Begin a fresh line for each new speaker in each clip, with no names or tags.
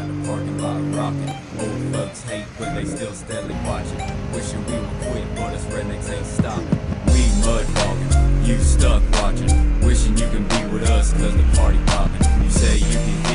got the parking lot rocking. Old thugs hate, but they still steadily watching. Wishing we would quit, but us rednecks ain't stopping. We mud you stuck watching. Wishing you can be with us, cause the party popping. You say you can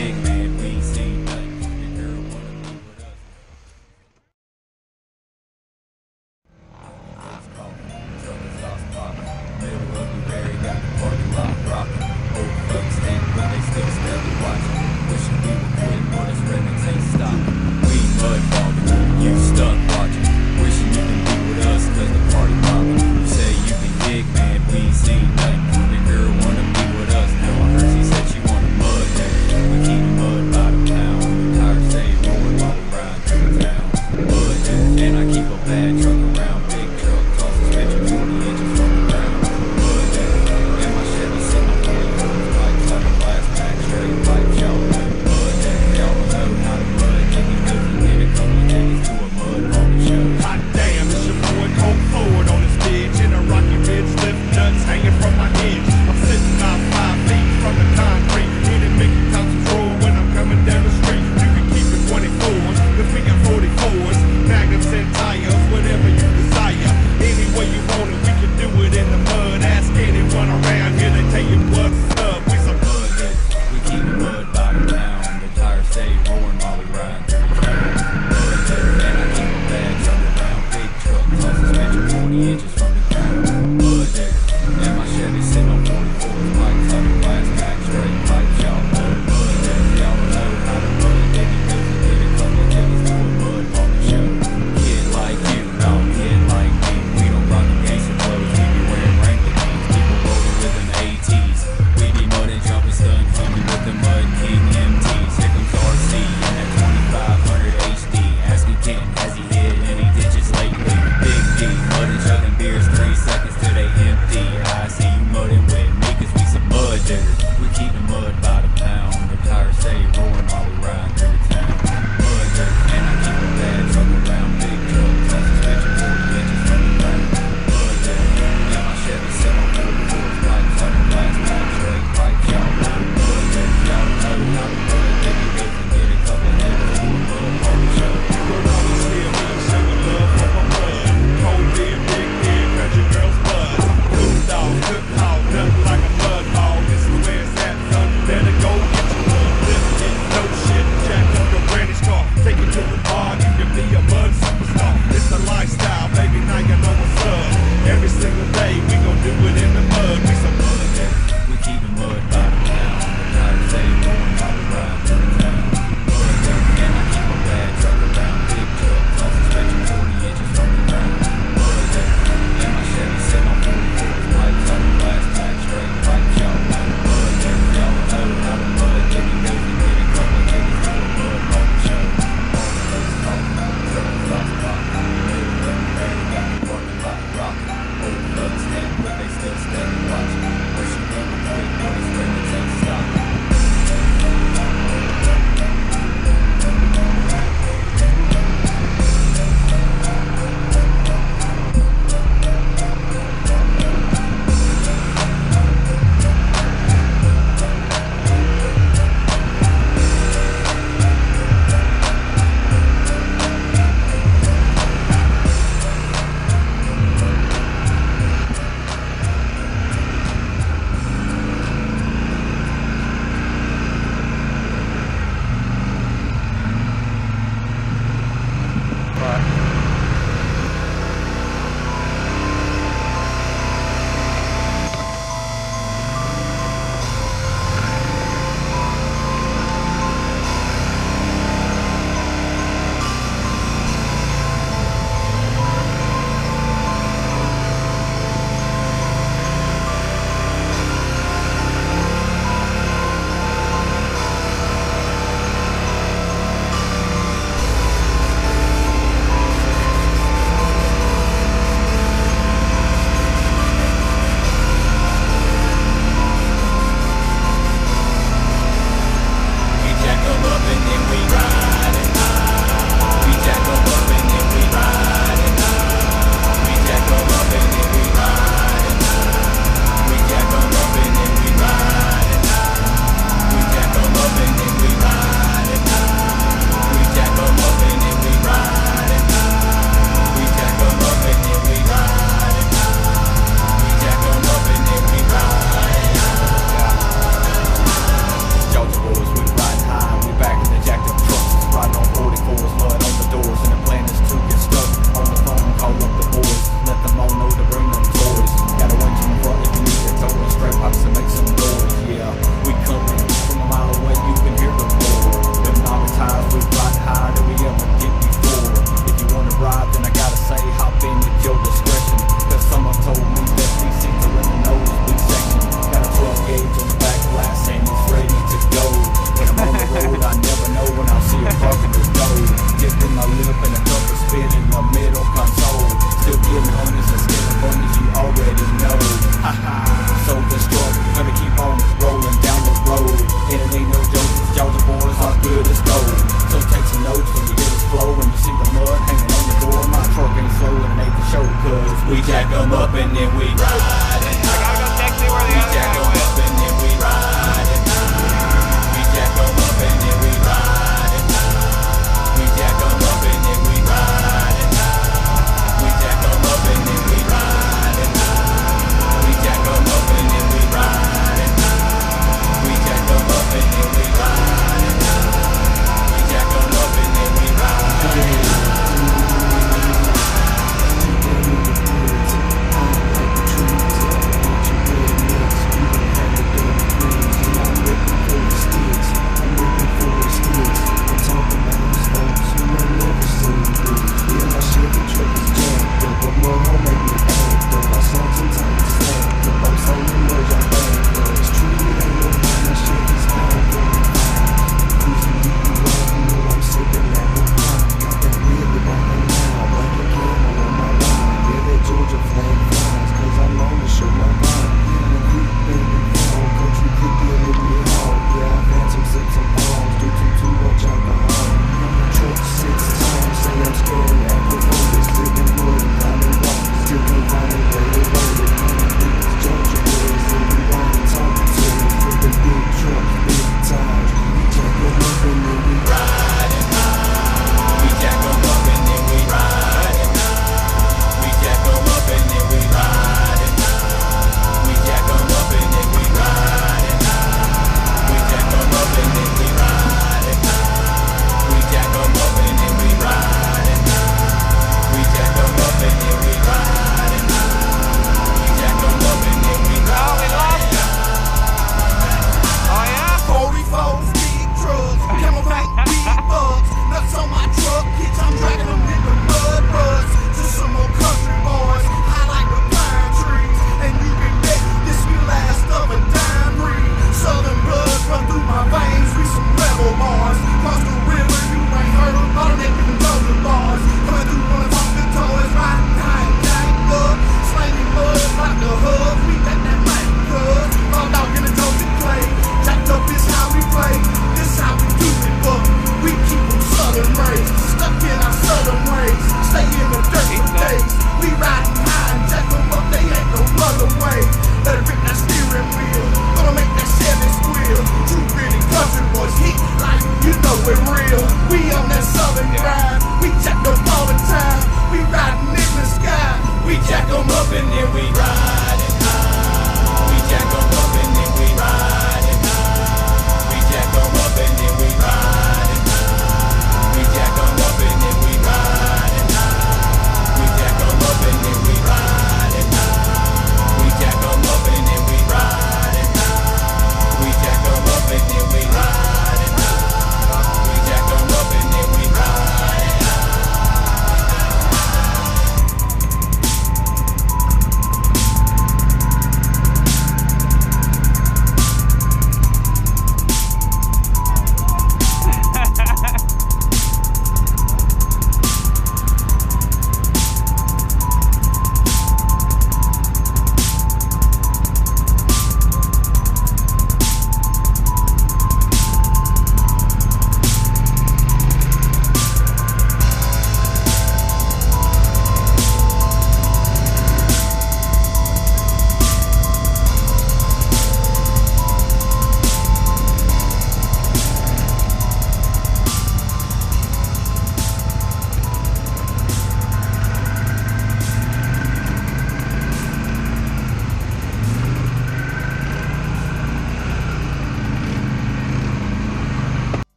up and then we
riding.